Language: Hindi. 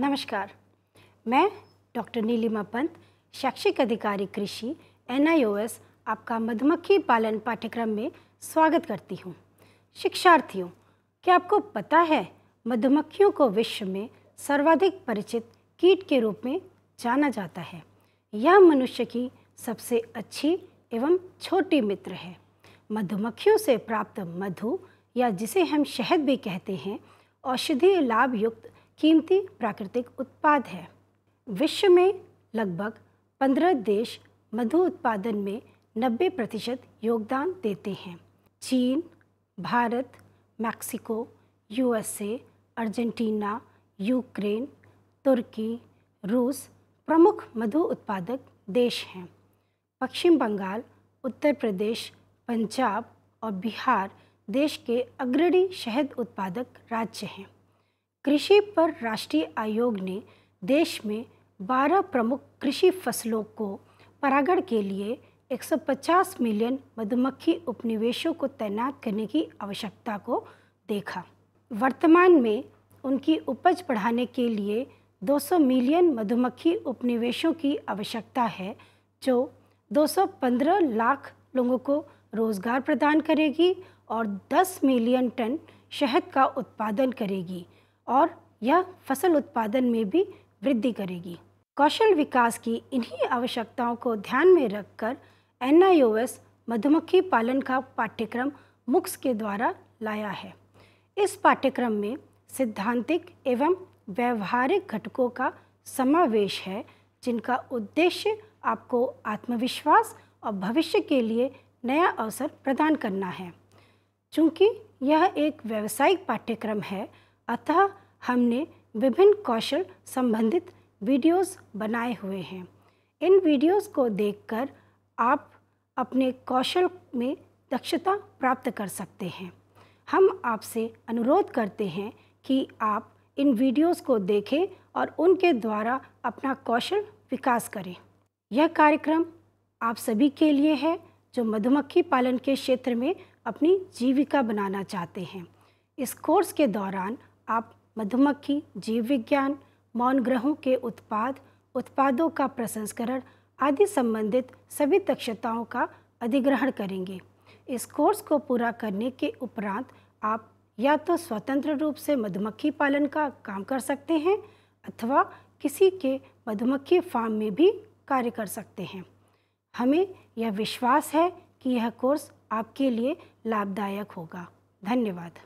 नमस्कार। मैं डॉक्टर नीलिमा पंत, शैक्षिक अधिकारी कृषि, एनआईओएस, आपका मधुमक्खी पालन पाठ्यक्रम में स्वागत करती हूँ। शिक्षार्थियों, क्या आपको पता है मधुमक्खियों को विश्व में सर्वाधिक परिचित कीट के रूप में जाना जाता है? यह मनुष्य की सबसे अच्छी एवं छोटी मित्र है। मधुमक्खियों से प्राप्त मधु या जिसे हम शहद भी कहते हैं, औषधीय लाभ युक्त कीमती प्राकृतिक उत्पाद है। विश्व में लगभग पंद्रह देश मधु उत्पादन में 90 प्रतिशत योगदान देते हैं। चीन, Bharat, Mexico, USA, Argentina, Ukraine, तुर्की, रूस प्रमुख मधु उत्पादक देश हैं। पश्चिम बंगाल, उत्तर प्रदेश, पंजाब और बिहार देश के अग्रणी शहद उत्पादक राज्य हैं। कृषि पर राष्ट्रीय आयोग ने देश में 12 प्रमुख कृषि फ़सलों को परागण के लिए 150 मिलियन मधुमक्खी उपनिवेशों को तैनात करने की आवश्यकता को देखा। वर्तमान में उनकी उपज बढ़ाने के लिए 200 मिलियन मधुमक्खी उपनिवेशों की आवश्यकता है, जो 215 लाख लोगों को रोज़गार प्रदान करेगी और 10 मिलियन टन शहद का उत्पादन करेगी। और यह फ़सल उत्पादन में भी वृद्धि करेगी। कौशल विकास की इन्हीं आवश्यकताओं को ध्यान में रखकर एनआईओएस मधुमक्खी पालन का पाठ्यक्रम मुक्स के द्वारा लाया है। इस पाठ्यक्रम में सिद्धांतिक एवं व्यवहारिक घटकों का समावेश है, जिनका उद्देश्य आपको आत्मविश्वास और भविष्य के लिए नया अवसर प्रदान करना है। चूँकि यह एक व्यावसायिक पाठ्यक्रम है, अतः हमने विभिन्न कौशल संबंधित वीडियोस बनाए हुए हैं। इन वीडियोस को देखकर आप अपने कौशल में दक्षता प्राप्त कर सकते हैं। हम आपसे अनुरोध करते हैं कि आप इन वीडियोस को देखें और उनके द्वारा अपना कौशल विकास करें। यह कार्यक्रम आप सभी के लिए है जो मधुमक्खी पालन के क्षेत्र में अपनी जीविका बनाना चाहते हैं। इस कोर्स के दौरान आप मधुमक्खी जीव विज्ञान मौन ग्रहों के उत्पाद, उत्पादों का प्रसंस्करण आदि संबंधित सभी दक्षताओं का अधिग्रहण करेंगे। इस कोर्स को पूरा करने के उपरांत आप या तो स्वतंत्र रूप से मधुमक्खी पालन का काम कर सकते हैं अथवा किसी के मधुमक्खी फार्म में भी कार्य कर सकते हैं। हमें यह विश्वास है कि यह कोर्स आपके लिए लाभदायक होगा। धन्यवाद।